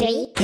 Three.